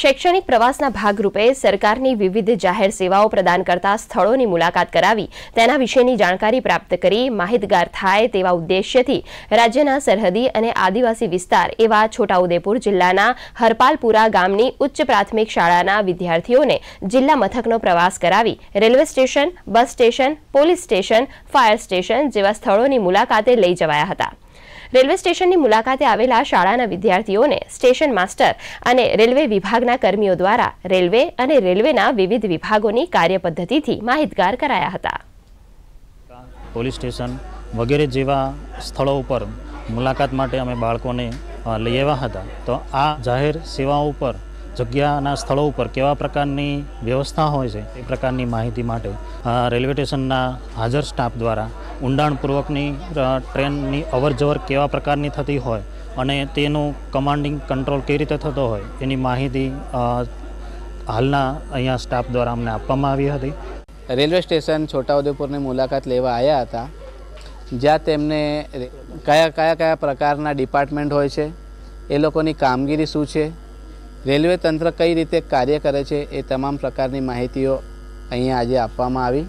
शैक्षणिक प्रवासના ભાગ રૂપે સરકારી વિવિધ જાહેર સેવાઓ પ્રદાન કરતા સ્થળોની મુલાકાત કરાવી તેના વિશેની જાણકારી પ્રાપ્ત કરી માહિતગાર થાય તેવા ઉદ્દેશ્યથી રાજ્યના સરહદી અને આદિવાસી વિસ્તાર એવા છોટાઉદેપુર જિલ્લાના હરપાલપુરા ગામની ઉચ્ચ પ્રાથમિક શાળાના વિદ્યાર્થીઓને જિલ્લા મથકનો પ્રવાસ કરાવી railway station, bus station, police station, fire station જેવા સ્થળોની મુલાકાતે લઈ જવાયા હતા રેલવે સ્ટેશનની મુલાકાતે આવેલા શાળાના વિદ્યાર્થીઓને સ્ટેશન માસ્ટર અને રેલવે વિભાગના કર્મીઓ દ્વારા રેલવે અને રેલવેના વિવિધ વિભાગોની કાર્યપદ્ધતિથી માહિતગાર કરાયા હતા પોલીસ સ્ટેશન વગેરે જેવા સ્થળો ઉપર મુલાકાત માટે અમે બાળકોને લઈ આવ્યા હતા તો આ જાહેર સેવાઓ ઉપર જગ્યાના સ્થળો ઉપર કેવા પ્રકારની વ્યવસ્થા હોય છે એ પ્રકારની માહિતી માટે રેલવે સ્ટેશનના હાજર સ્ટાફ દ્વારા ઉંડાણપૂર્વકની ટ્રેનની અવરજવર કેવા પ્રકારની થતી હોય અને તેનું કમાન્ડિંગ કંટ્રોલ કે રીતે થતો હોય એની માહિતી હાલના અહીંયા સ્ટાફ દ્વારા અમને આપવામાં આવી હતી રેલવે સ્ટેશન છોટા ઉદેપુરની મુલાકાત લેવા આયા હતા જાતેમને કયા કયા પ્રકારના ડિપાર્ટમેન્ટ હોય છે એ લોકોની કામગીરી શું છે રેલવે તંત્ર કઈ રીતે કાર્ય કરે છે એ તમામ પ્રકારની માહિતીઓ અહીંયા આજે આપવામાં આવી